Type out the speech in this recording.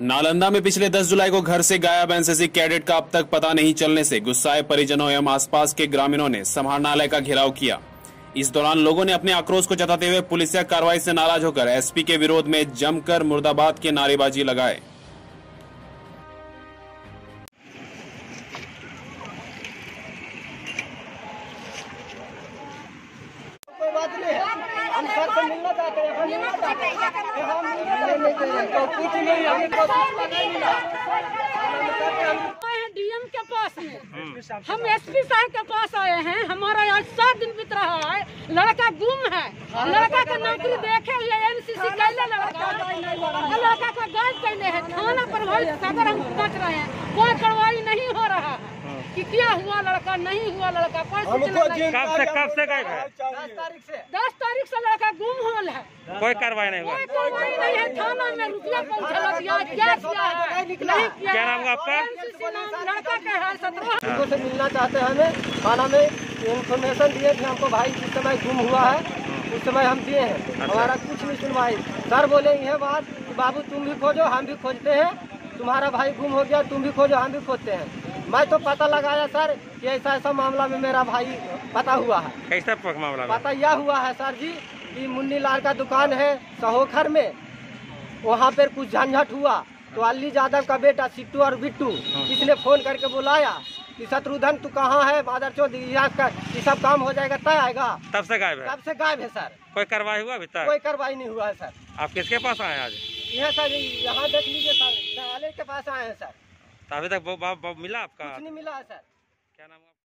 नालंदा में पिछले 10 जुलाई को घर से गायब एनसीसी कैडेट का अब तक पता नहीं चलने से गुस्साए परिजनों एवं आसपास के ग्रामीणों ने समाहरणालय का घेराव किया। इस दौरान लोगों ने अपने आक्रोश को जताते हुए पुलिसिया कार्रवाई से नाराज़ होकर एसपी के विरोध में जमकर मुर्दाबाद के नारेबाजी लगाए। बात नहीं हम सर से मिलना चाहते हैं हम मिलना चाहते हैं। हम मिलना तो कुछ नहीं हमें कुछ नहीं मिला आए हैं डीएम के पास में। हम एसपी साहब के पास आए हैं। हमारा आज सात दिन बीत रहा है। लड़का गुम है। लड़का का नौकरी देखे हुए एनसीसी कैले लड़का। लड़का का गायब कैले है। थाना पर भाई सदर हम पहुँच रहे हैं। कोई कार्रवाई नहीं हो रहा है। कि क्या हुआ लड़का नहीं हुआ लड़का कोई सूचना नहीं। कब से कब से गायब है? दस तारीख से। दस तारीख से गुम होल है कोई कार्रवाई नहीं हुआ। कोई कार्रवाई नहीं है। थाना में रुपया पहुँचा दिया क्या किया है क्या नाम है आपका? लड़का का है सत्रह उनको से मिलना चाहते हैं हमें। थाना में इन्फॉर्मेशन दिए थे हमको भाई जिस समय गुम हुआ है। उस समय हम दिए हैं। हमारा कुछ नहीं सुनवाई। सर बोले यह बात कि बाबू तुम भी खोजो हम भी खोजते हैं। तुम्हारा भाई गुम हो गया तुम भी खोजो हम भी खोजते हैं। मैं तो पता लगाया सर कि ऐसा ऐसा मामला में मेरा भाई पता हुआ है। कैसा मामला पता यह हुआ है सर जी कि मुन्नी लाल का दुकान है सहोखर में। वहाँ पर कुछ झंझट हुआ। तो अली यादव का बेटा सिट्टू और बिट्टू इसने फ़ोन करके बुलाया कि शत्रुधन तू कहाँ है? मादर चौध ये सब काम हो जाएगा तय आएगा। तब से गायब है? तब से गायब है सर। कोई कार्रवाई हुआ अभी तक? कोई कार्रवाई नहीं हुआ है सर। आप किसके पास आए आज? यह सर यहाँ देख लीजिए सर न्यायालय के पास आए हैं सर। तो अभी तक मिला आपका? नहीं मिला है सर।